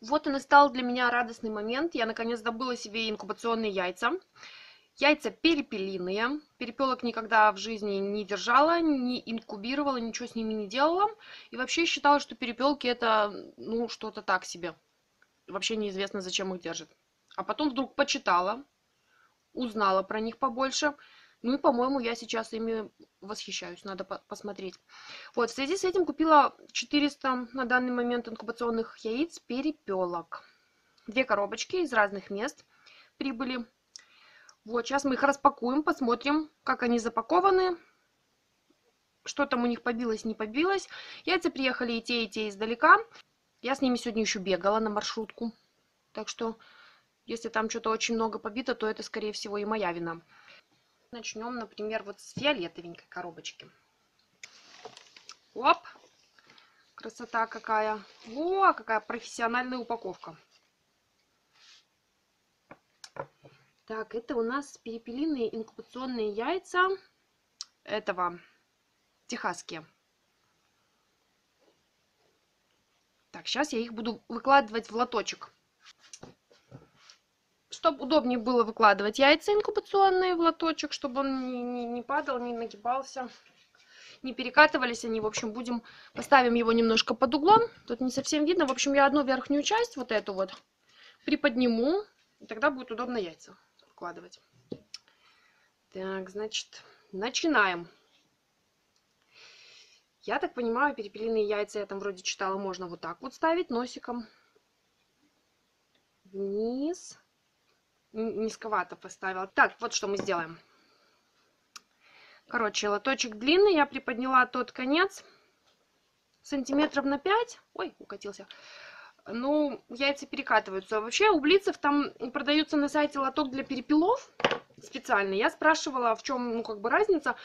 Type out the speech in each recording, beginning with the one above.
Вот и настал для меня радостный момент. Я наконец добыла себе инкубационные яйца. Яйца перепелиные. Перепелок никогда в жизни не держала, не инкубировала, ничего с ними не делала. И вообще считала, что перепелки это, ну, что-то так себе. Вообще неизвестно, зачем их держат. А потом вдруг почитала, узнала про них побольше. Ну и, по-моему, я сейчас ими восхищаюсь, надо по посмотреть. Вот, в связи с этим купила 400 на данный момент инкубационных яиц перепелок. Две коробочки из разных мест прибыли. Вот, сейчас мы их распакуем, посмотрим, как они запакованы. Что там у них побилось, не побилось. Яйца приехали и те, и те издалека. Я с ними сегодня еще бегала на маршрутку. Так что, если там что-то очень много побито, то это, скорее всего, и моя вина. Начнем, например, вот с фиолетовенькой коробочки. Оп! Красота какая! О, какая профессиональная упаковка! Так, это у нас перепелиные инкубационные яйца этого техасские. Так, сейчас я их буду выкладывать в лоточек чтобы удобнее было выкладывать яйца инкубационные в лоточек, чтобы он не, не, не падал, не нагибался, не перекатывались они. В общем, будем поставим его немножко под углом. Тут не совсем видно. В общем, я одну верхнюю часть, вот эту вот, приподниму. И тогда будет удобно яйца выкладывать. Так, значит, начинаем. Я так понимаю, перепелиные яйца, я там вроде читала, можно вот так вот ставить носиком. Вниз низковато поставила. Так, вот что мы сделаем. Короче, лоточек длинный, я приподняла тот конец сантиметров на 5. Ой, укатился. Ну, яйца перекатываются. Вообще у Блицев там продается на сайте лоток для перепелов специальный. Я спрашивала, в чем, ну, как бы разница.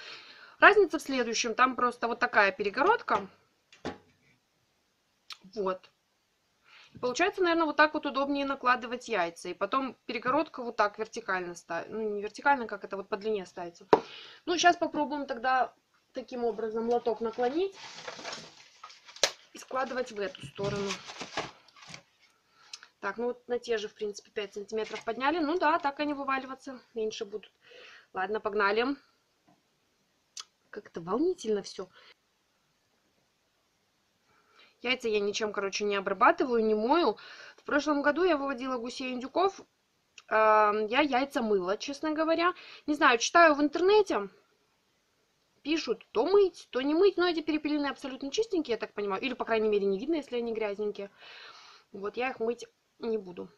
Разница в следующем. Там просто вот такая перегородка. Вот. Получается, наверное, вот так вот удобнее накладывать яйца. И потом перегородка вот так вертикально ставить. Ну, не вертикально, как это вот по длине ставится. Ну, сейчас попробуем тогда таким образом лоток наклонить. И складывать в эту сторону. Так, ну вот на те же, в принципе, 5 сантиметров подняли. Ну да, так они вываливаться меньше будут. Ладно, погнали. Как-то волнительно все. Яйца я ничем, короче, не обрабатываю, не мою. В прошлом году я выводила гусей индюков. Я яйца мыла, честно говоря. Не знаю, читаю в интернете. Пишут, то мыть, то не мыть. Но эти перепелиные абсолютно чистенькие, я так понимаю. Или, по крайней мере, не видно, если они грязненькие. Вот, я их мыть не буду.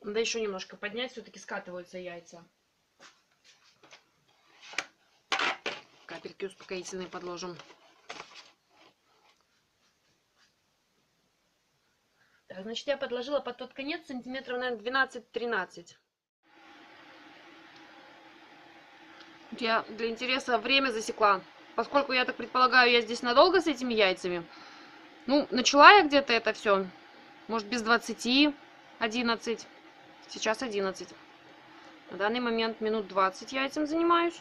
Надо еще немножко поднять, все-таки скатываются яйца. Капельки успокоительные подложим. Значит, я подложила под тот конец сантиметров, наверное, 12-13. Я для интереса время засекла. Поскольку, я так предполагаю, я здесь надолго с этими яйцами. Ну, начала я где-то это все. Может, без 20, 11. Сейчас 11. На данный момент минут 20 я этим занимаюсь.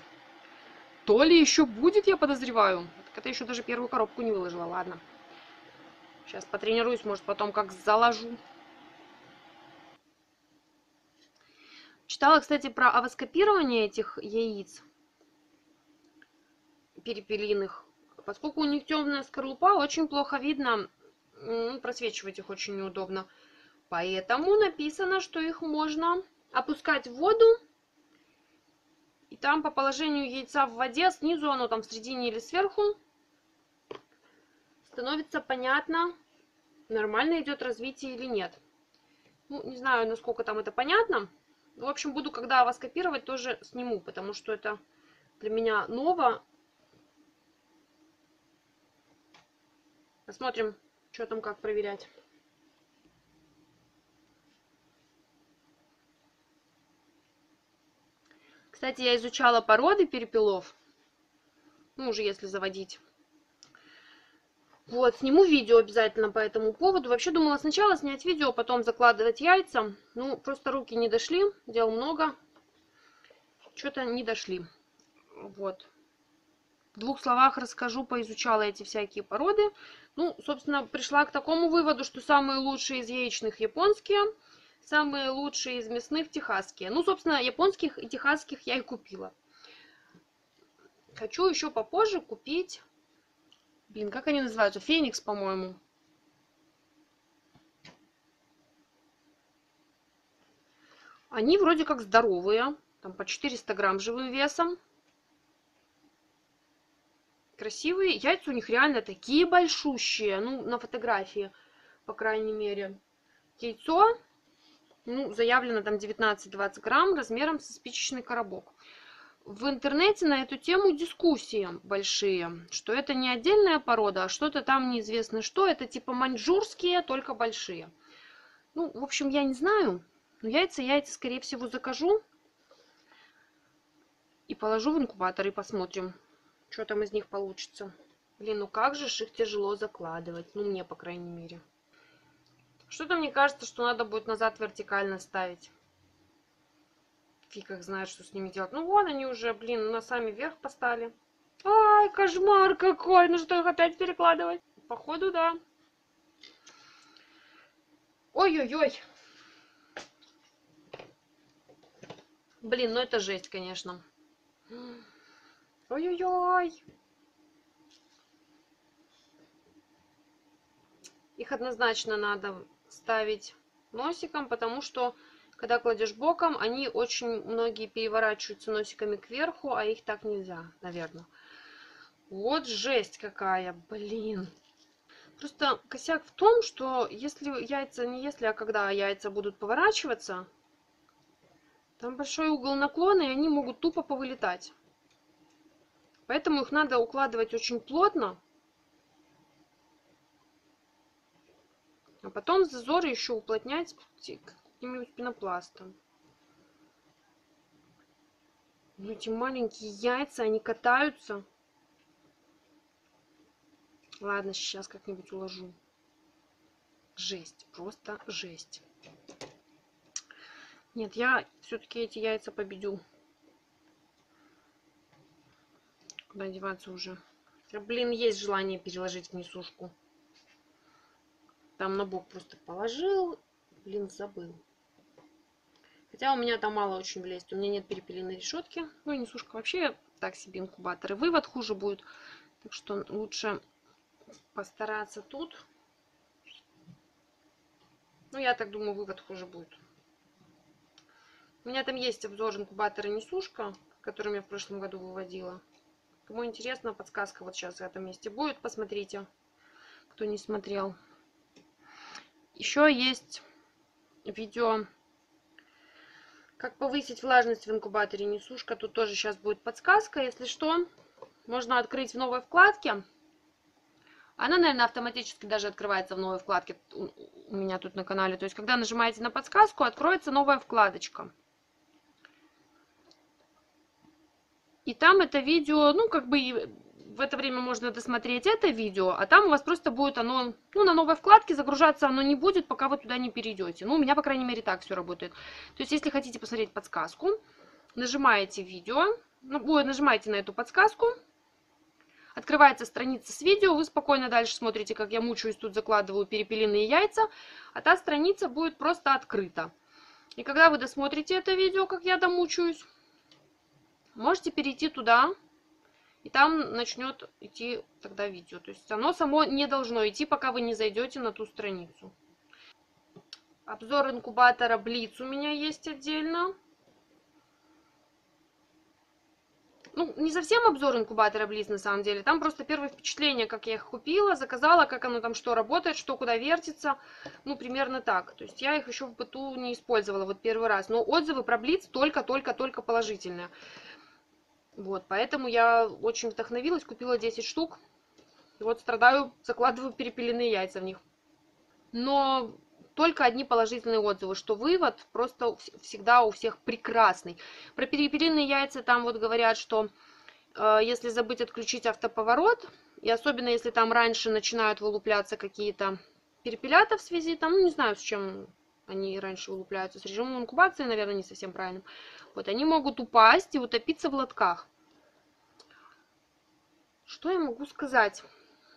То ли еще будет, я подозреваю. Так это еще даже первую коробку не выложила. Ладно. Сейчас потренируюсь, может потом как заложу. Читала, кстати, про авоскопирование этих яиц перепелиных. Поскольку у них темная скорлупа, очень плохо видно, просвечивать их очень неудобно. Поэтому написано, что их можно опускать в воду. И там по положению яйца в воде, снизу оно там в середине или сверху, становится понятно, нормально идет развитие или нет. Ну, не знаю, насколько там это понятно. В общем, буду, когда вас копировать, тоже сниму, потому что это для меня ново. Посмотрим, что там, как проверять. Кстати, я изучала породы перепелов. Ну, уже если заводить вот, сниму видео обязательно по этому поводу. Вообще думала сначала снять видео, потом закладывать яйца. Ну, просто руки не дошли, дел много. Что-то не дошли. Вот. В двух словах расскажу, поизучала эти всякие породы. Ну, собственно, пришла к такому выводу, что самые лучшие из яичных японские, самые лучшие из мясных техасские. Ну, собственно, японских и техасских я и купила. Хочу еще попозже купить... Блин, как они называются? Феникс, по-моему. Они вроде как здоровые. Там по 400 грамм живым весом. Красивые. Яйца у них реально такие большущие. Ну, на фотографии, по крайней мере. Яйцо, ну, заявлено там 19-20 грамм, размером со спичечный коробок. В интернете на эту тему дискуссии большие, что это не отдельная порода, а что-то там неизвестно что. Это типа маньчжурские, только большие. Ну, в общем, я не знаю. Но яйца, яйца, скорее всего, закажу. И положу в инкубатор и посмотрим, что там из них получится. Блин, ну как же их тяжело закладывать. Ну, мне, по крайней мере. Что-то мне кажется, что надо будет назад вертикально ставить. Фиг их знает, что с ними делать. Ну, вон они уже, блин, носами вверх поставили. Ай, кошмар какой. Ну, что их опять перекладывать? Походу, да. Ой-ой-ой. Блин, ну это жесть, конечно. Ой-ой-ой. Их однозначно надо ставить носиком, потому что, когда кладешь боком, они очень многие переворачиваются носиками кверху, а их так нельзя, наверное. Вот жесть какая, блин. Просто косяк в том, что если яйца, не если, а когда яйца будут поворачиваться, там большой угол наклона, и они могут тупо повылетать. Поэтому их надо укладывать очень плотно. А потом зазоры еще уплотнять каким-нибудь пенопластом. Ну, эти маленькие яйца, они катаются. Ладно, сейчас как-нибудь уложу. Жесть, просто жесть. Нет, я все-таки эти яйца победю. Куда деваться уже? Хотя, блин, есть желание переложить в несушку. Там на бок просто положил. Блин, забыл. Хотя у меня там мало очень влезет. У меня нет перепеленной решетки. Ну и несушка вообще так себе инкубатор. И вывод хуже будет. Так что лучше постараться тут. Ну, я так думаю, вывод хуже будет. У меня там есть обзор инкубатора несушка, которым я в прошлом году выводила. Кому интересно, подсказка вот сейчас в этом месте будет. Посмотрите, кто не смотрел. Еще есть видео, как повысить влажность в инкубаторе несушка. Тут тоже сейчас будет подсказка. Если что, можно открыть в новой вкладке. Она, наверное, автоматически даже открывается в новой вкладке у меня тут на канале. То есть, когда нажимаете на подсказку, откроется новая вкладочка. И там это видео, ну, как бы в это время можно досмотреть это видео, а там у вас просто будет оно, ну, на новой вкладке загружаться оно не будет, пока вы туда не перейдете. Ну, у меня, по крайней мере, так все работает. То есть, если хотите посмотреть подсказку, нажимаете видео, ну, нажимаете на эту подсказку, открывается страница с видео, вы спокойно дальше смотрите, как я мучаюсь, тут закладываю перепелиные яйца, а та страница будет просто открыта. И когда вы досмотрите это видео, как я домучаюсь, можете перейти туда, и там начнет идти тогда видео. То есть оно само не должно идти, пока вы не зайдете на ту страницу. Обзор инкубатора Blitz у меня есть отдельно. Ну, не совсем обзор инкубатора Blitz на самом деле. Там просто первое впечатление, как я их купила, заказала, как оно там что работает, что куда вертится. Ну, примерно так. То есть я их еще в быту не использовала вот первый раз. Но отзывы про Blitz только-только-только положительные. Вот, поэтому я очень вдохновилась, купила 10 штук. И вот страдаю, закладываю перепеленные яйца в них. Но только одни положительные отзывы, что вывод просто всегда у всех прекрасный. Про перепелиные яйца там вот говорят, что э, если забыть отключить автоповорот, и особенно если там раньше начинают вылупляться какие-то перепелята в связи, там, ну не знаю, с чем они раньше вылупляются, с режимом инкубации, наверное, не совсем правильным. Вот они могут упасть и утопиться в лотках. Что я могу сказать?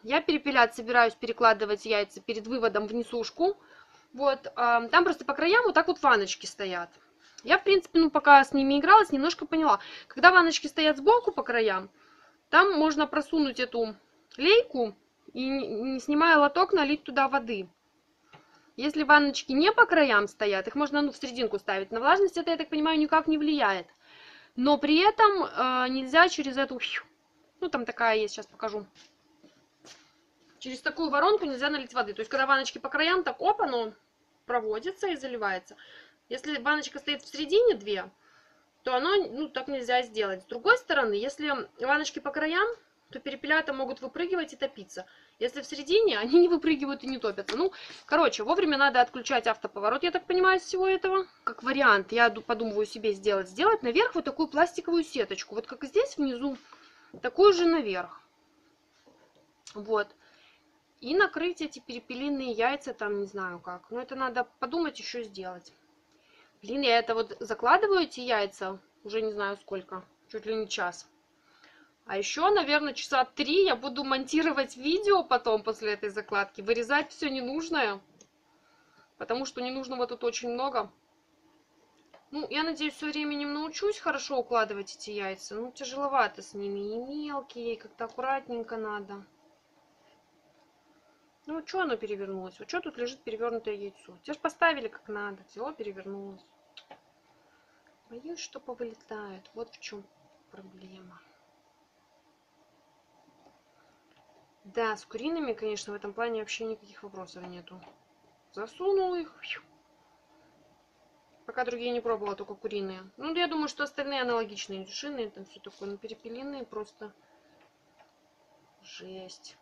Я перепилять собираюсь перекладывать яйца перед выводом в несушку. Вот, э, там просто по краям вот так вот ваночки стоят. Я, в принципе, ну, пока с ними игралась, немножко поняла. Когда ваночки стоят сбоку по краям, там можно просунуть эту лейку и, не снимая лоток, налить туда воды. Если ванночки не по краям стоят, их можно ну, в серединку ставить. На влажность это, я так понимаю, никак не влияет. Но при этом э, нельзя через эту... Ну, там такая есть, сейчас покажу. Через такую воронку нельзя налить воды. То есть, когда ванночки по краям, так опа, оно проводится и заливается. Если баночка стоит в середине две, то оно, ну, так нельзя сделать. С другой стороны, если ванночки по краям, то перепелята могут выпрыгивать и топиться. Если в середине, они не выпрыгивают и не топятся. Ну, короче, вовремя надо отключать автоповорот, я так понимаю, из всего этого. Как вариант, я подумываю себе сделать. Сделать наверх вот такую пластиковую сеточку. Вот как здесь внизу, такую же наверх. Вот. И накрыть эти перепелиные яйца там, не знаю как. Но это надо подумать еще сделать. Блин, я это вот закладываю эти яйца, уже не знаю сколько, чуть ли не час. А еще, наверное, часа три я буду монтировать видео потом после этой закладки, вырезать все ненужное, потому что ненужного тут очень много. Ну, я надеюсь, со временем научусь хорошо укладывать эти яйца. Ну, тяжеловато с ними, и мелкие, как-то аккуратненько надо. Ну, что оно перевернулось? Вот что тут лежит перевернутое яйцо? Те же поставили как надо, взяло, перевернулось. Боюсь, что повылетает. Вот в чем проблема. Да, с куриными, конечно, в этом плане вообще никаких вопросов нету. Засунул их. Пока другие не пробовала, только куриные. Ну, я думаю, что остальные аналогичные. Душиные, там все такое. Но перепелиные просто жесть.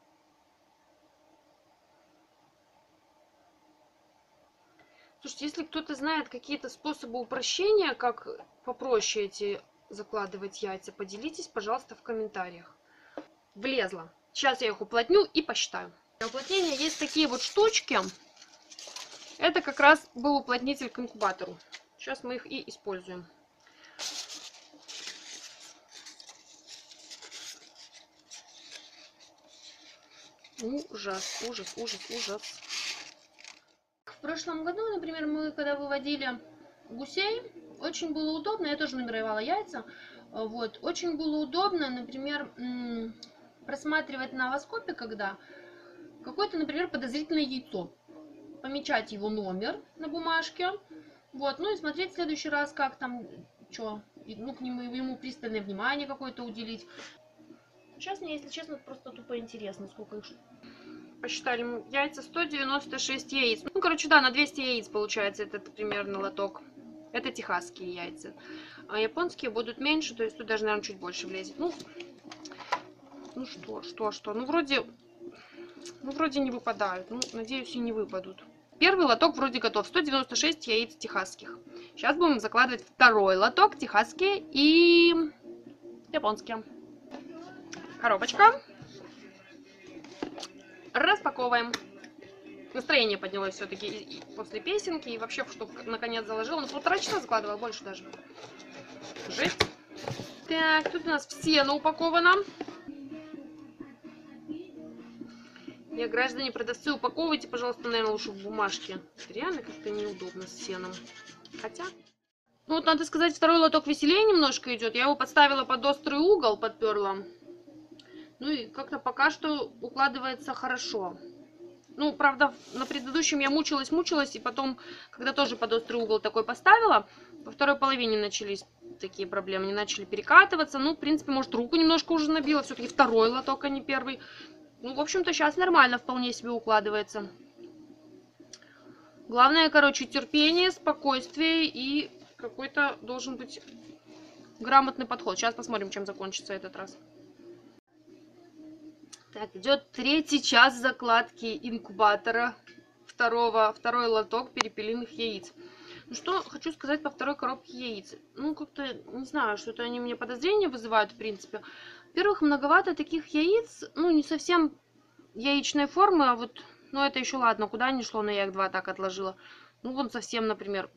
Слушайте, если кто-то знает какие-то способы упрощения, как попроще эти закладывать яйца, поделитесь, пожалуйста, в комментариях. Влезла. Сейчас я их уплотню и посчитаю. Для уплотнения есть такие вот штучки. Это как раз был уплотнитель к инкубатору. Сейчас мы их и используем. Ужас, ужас, ужас, ужас в прошлом году, например, мы когда выводили гусей, очень было удобно, я тоже нумеровала яйца, вот, очень было удобно, например, просматривать на воскопе, когда какое-то, например, подозрительное яйцо, помечать его номер на бумажке, вот, ну и смотреть в следующий раз, как там, что, ну, к нему, ему пристальное внимание какое-то уделить. Сейчас мне, если честно, просто тупо интересно, сколько их посчитали яйца 196 яиц. Ну, короче, да, на 200 яиц получается этот примерно лоток. Это техасские яйца. А японские будут меньше, то есть тут даже, наверное, чуть больше влезет. Ну, ну что, что, что. Ну, вроде, ну, вроде не выпадают. Ну, надеюсь, и не выпадут. Первый лоток вроде готов. 196 яиц техасских. Сейчас будем закладывать второй лоток техасские и японские. Коробочка. Распаковываем. Настроение поднялось все-таки после песенки. И вообще, что наконец заложила. Ну, полтора часа закладывала, больше даже. Жесть. Так, тут у нас в сено Я, граждане, продавцы, упаковывайте, пожалуйста, наверное, лучше в бумажке. Реально как-то неудобно с сеном. Хотя... Ну, вот надо сказать, второй лоток веселее немножко идет. Я его подставила под острый угол, подперла. Ну и как-то пока что укладывается хорошо. Ну, правда, на предыдущем я мучилась, мучилась, и потом, когда тоже под острый угол такой поставила, во второй половине начались такие проблемы, они начали перекатываться. Ну, в принципе, может, руку немножко уже набила, все-таки второй лоток, а не первый. Ну, в общем-то, сейчас нормально вполне себе укладывается. Главное, короче, терпение, спокойствие и какой-то должен быть грамотный подход. Сейчас посмотрим, чем закончится этот раз. Так, идет третий час закладки инкубатора второго, второй лоток перепелиных яиц. Ну что хочу сказать по второй коробке яиц. Ну, как-то, не знаю, что-то они мне подозрения вызывают, в принципе. Во-первых, многовато таких яиц, ну, не совсем яичной формы, а вот, ну, это еще ладно, куда не шло, но я их два так отложила. Ну, вон совсем, например,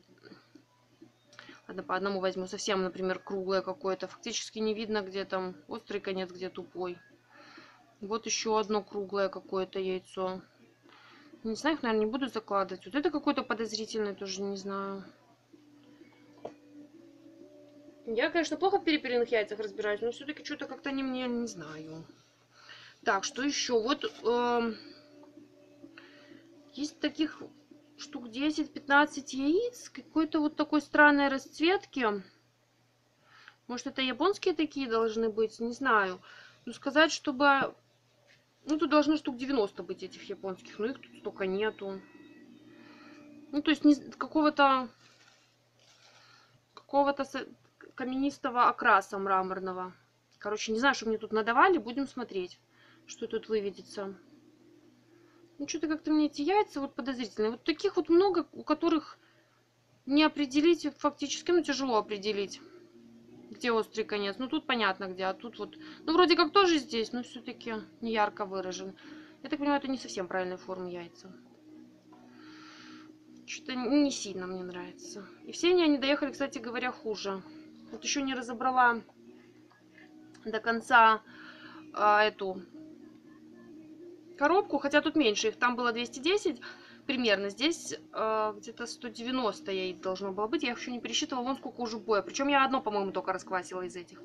ладно, по одному возьму, совсем, например, круглое какое-то. Фактически не видно, где там острый конец, где тупой. Вот еще одно круглое какое-то яйцо. Не знаю, их, наверное, не буду закладывать. Вот это какое-то подозрительное тоже, не знаю. Я, конечно, плохо в перепелиных яйцах разбираюсь, но все-таки что-то как-то не мне, не знаю. Так, что еще? Вот э, есть таких штук 10-15 яиц. Какой-то вот такой странной расцветки. Может, это японские такие должны быть? Не знаю. Ну, сказать, чтобы... Ну, тут должны штук 90 быть этих японских, но их тут столько нету. Ну, то есть, какого-то... Какого-то каменистого окраса мраморного. Короче, не знаю, что мне тут надавали. Будем смотреть, что тут выведется. Ну, что-то как-то мне эти яйца вот подозрительные. Вот таких вот много, у которых не определить фактически, ну, тяжело определить, где острый конец. Ну, тут понятно где, а тут вот... Ну, вроде как тоже здесь, но все-таки не ярко выражен. Я так понимаю, это не совсем правильной формы яйца. Что-то не сильно мне нравится. И все они, они доехали, кстати говоря, хуже. Вот еще не разобрала до конца а, эту коробку, хотя тут меньше, их там было 210 примерно, здесь э, где-то 190 яиц должно было быть, я еще не пересчитывала, вон сколько уже боя, причем я одно, по-моему, только расквасила из этих.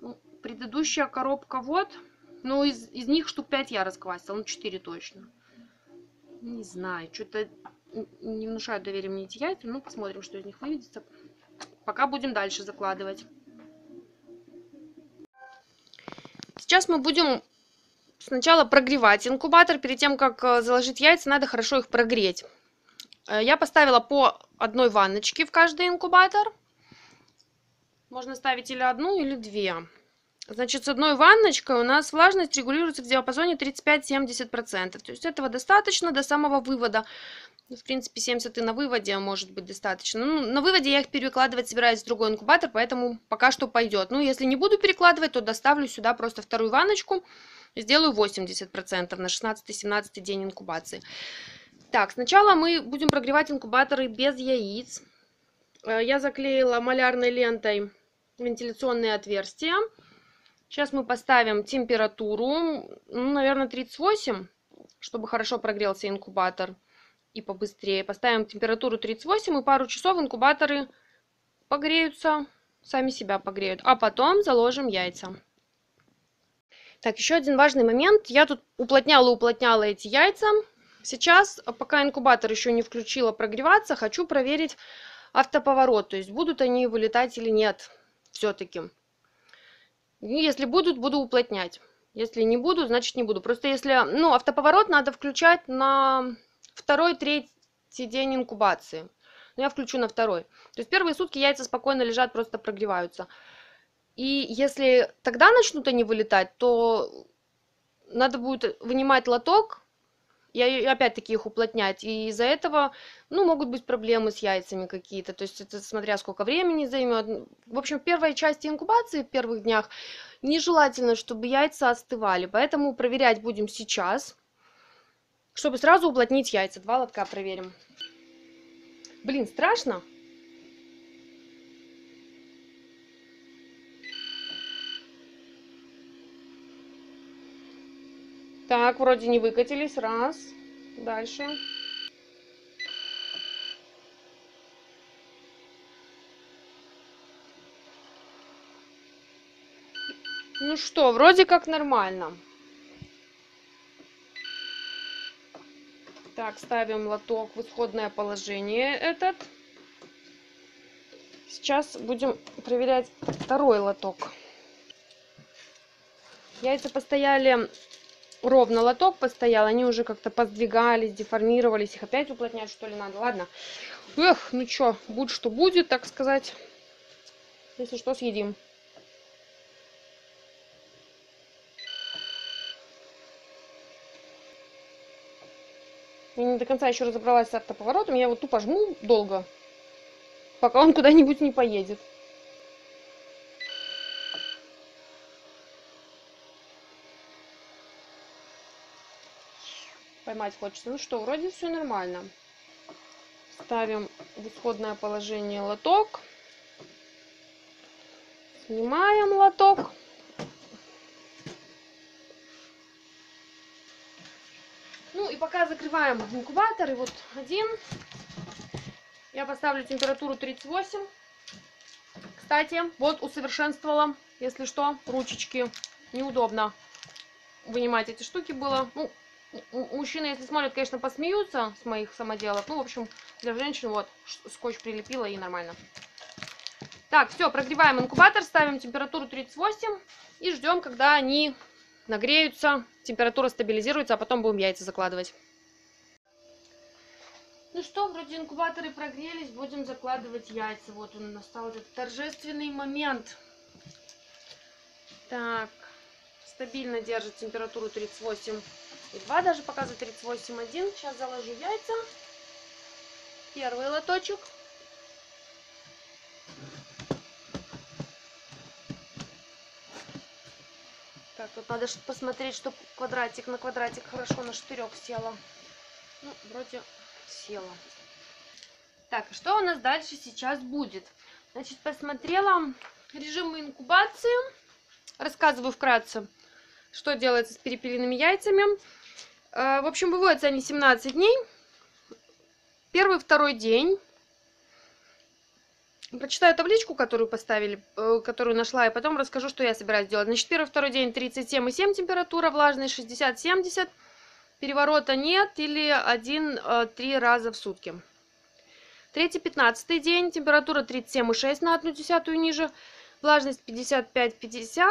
Ну, предыдущая коробка вот, ну, из, из них штук 5 я расквасила, ну, 4 точно. Не знаю, что-то не внушают доверия мне эти яйца, ну, посмотрим, что из них выведется. Пока будем дальше закладывать. Сейчас мы будем сначала прогревать инкубатор. Перед тем, как э, заложить яйца, надо хорошо их прогреть. Э, я поставила по одной ванночке в каждый инкубатор. Можно ставить или одну, или две. Значит, с одной ванночкой у нас влажность регулируется в диапазоне 35-70%. То есть этого достаточно до самого вывода. В принципе, 70 и на выводе может быть достаточно. Ну, на выводе я их перекладывать собираюсь в другой инкубатор, поэтому пока что пойдет. Ну, если не буду перекладывать, то доставлю сюда просто вторую ванночку. Сделаю 80% на 16-17 день инкубации. Так, сначала мы будем прогревать инкубаторы без яиц. Э, я заклеила малярной лентой вентиляционные отверстия. Сейчас мы поставим температуру, ну, наверное, 38, чтобы хорошо прогрелся инкубатор и побыстрее. Поставим температуру 38 и пару часов инкубаторы погреются, сами себя погреют. А потом заложим яйца. Так, еще один важный момент. Я тут уплотняла-уплотняла эти яйца. Сейчас, пока инкубатор еще не включила прогреваться, хочу проверить автоповорот. То есть будут они вылетать или нет все-таки. Если будут, буду уплотнять. Если не буду, значит не буду. Просто если, ну, автоповорот надо включать на второй, третий день инкубации. Но я включу на второй. То есть первые сутки яйца спокойно лежат, просто прогреваются. И если тогда начнут они вылетать, то надо будет вынимать лоток и опять-таки их уплотнять. И из-за этого, ну, могут быть проблемы с яйцами какие-то. То есть это смотря сколько времени займет. В общем, в первой части инкубации, в первых днях, нежелательно, чтобы яйца остывали. Поэтому проверять будем сейчас, чтобы сразу уплотнить яйца. Два лотка проверим. Блин, страшно. Так, вроде не выкатились. Раз. Дальше. Ну что, вроде как нормально. Так, ставим лоток в исходное положение этот. Сейчас будем проверять второй лоток. Яйца постояли ровно лоток постоял, они уже как-то подвигались, деформировались. Их опять уплотнять, что ли, надо? Ладно. Эх, ну что, будь что будет, так сказать. Если что, съедим. Я не до конца еще разобралась с автоповоротом. Я его тупо жму долго, пока он куда-нибудь не поедет. поймать хочется. Ну что, вроде все нормально. Ставим в исходное положение лоток. Снимаем лоток. Тогда закрываем инкубатор. И вот один. Я поставлю температуру 38. Кстати, вот усовершенствовала, если что, ручечки. Неудобно вынимать эти штуки было. Ну, мужчины, если смотрят, конечно, посмеются с моих самоделок. Ну, в общем, для женщин вот скотч прилепила и нормально. Так, все, прогреваем инкубатор, ставим температуру 38 и ждем, когда они нагреются, температура стабилизируется, а потом будем яйца закладывать. Ну что, вроде инкубаторы прогрелись, будем закладывать яйца. Вот он настал этот торжественный момент. Так, стабильно держит температуру 38 и 2, даже показывает 38,1. Сейчас заложу яйца. Первый лоточек. Так, тут надо посмотреть, чтобы квадратик на квадратик хорошо на штырек села. Ну, вроде села. Так, что у нас дальше сейчас будет? Значит, посмотрела режимы инкубации. Рассказываю вкратце, что делается с перепелиными яйцами. Э, в общем, выводятся они 17 дней. Первый, второй день Прочитаю табличку, которую поставили, э, которую нашла, и потом расскажу, что я собираюсь делать. Значит, первый, второй день 37,7 температура, влажность 60-70, переворота нет или один-три э, раза в сутки. Третий, пятнадцатый день, температура 37,6 на одну десятую ниже, влажность 55-50,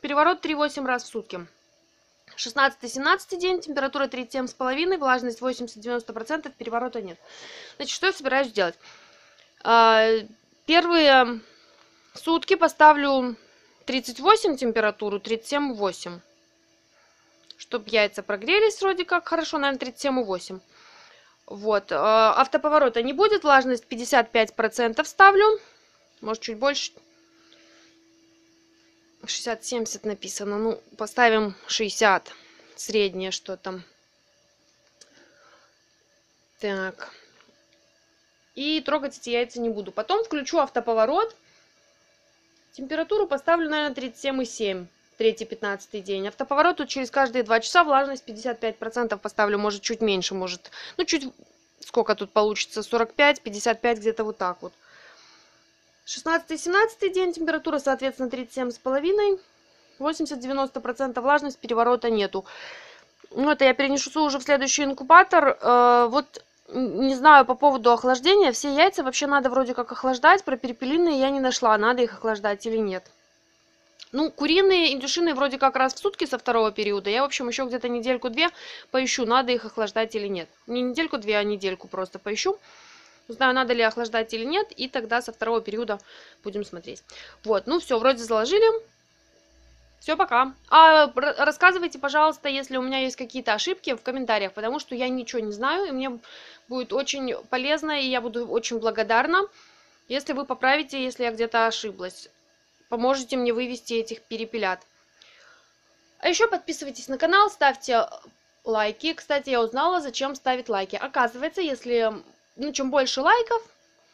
переворот 3-8 раз в сутки. 16-17 день, температура 37,5, влажность 80-90%, переворота нет. Значит, что я собираюсь делать? А, первые сутки поставлю 38 температуру, 37,8. Чтобы яйца прогрелись вроде как хорошо, наверное, 37,8. Вот. А, автоповорота не будет, влажность 55% ставлю. Может, чуть больше. 60-70 написано. Ну, поставим 60. Среднее что там. Так. И трогать эти яйца не буду. Потом включу автоповорот. Температуру поставлю, наверное, 37,7. Третий, пятнадцатый день. Автоповорот тут через каждые два часа. Влажность 55% поставлю. Может, чуть меньше, может. Ну, чуть... Сколько тут получится? 45, 55, где-то вот так вот. 16-17 день. Температура, соответственно, 37,5. 80-90% влажность, переворота нету. Ну, это я перенесу уже в следующий инкубатор. Э, вот не знаю по поводу охлаждения. Все яйца вообще надо вроде как охлаждать. Про перепелиные я не нашла, надо их охлаждать или нет. Ну, куриные, индюшиные вроде как раз в сутки со второго периода. Я, в общем, еще где-то недельку-две поищу, надо их охлаждать или нет. Не недельку-две, а недельку просто поищу. Знаю, надо ли охлаждать или нет. И тогда со второго периода будем смотреть. Вот, ну все, вроде заложили. Все, пока. А рассказывайте, пожалуйста, если у меня есть какие-то ошибки в комментариях, потому что я ничего не знаю, и мне будет очень полезно, и я буду очень благодарна, если вы поправите, если я где-то ошиблась. Поможете мне вывести этих перепелят. А еще подписывайтесь на канал, ставьте лайки. Кстати, я узнала, зачем ставить лайки. Оказывается, если ну, чем больше лайков,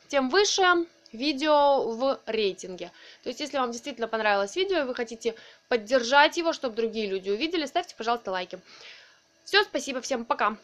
тем выше видео в рейтинге. То есть, если вам действительно понравилось видео, и вы хотите поддержать его, чтобы другие люди увидели, ставьте, пожалуйста, лайки. Все, спасибо, всем пока!